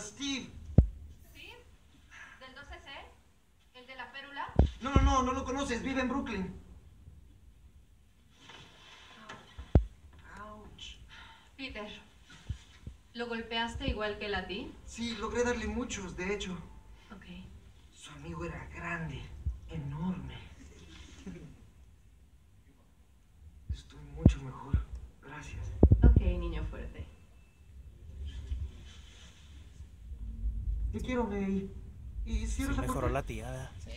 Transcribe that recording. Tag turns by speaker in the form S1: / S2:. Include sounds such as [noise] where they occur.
S1: Steve.
S2: ¿Steve? ¿Del 12C? ¿El de la férula?
S1: No, no, no, no lo conoces. Vive en Brooklyn. Ouch.
S2: Peter, ¿lo golpeaste igual que él a ti?
S1: Sí, logré darle muchos, de hecho.
S2: Ok.
S1: Su amigo era grande, enorme. [laughs] Estoy mucho mejor. Te quiero, May. Y Sí, cierra la mejoró puerta.
S3: la tirada. Sí.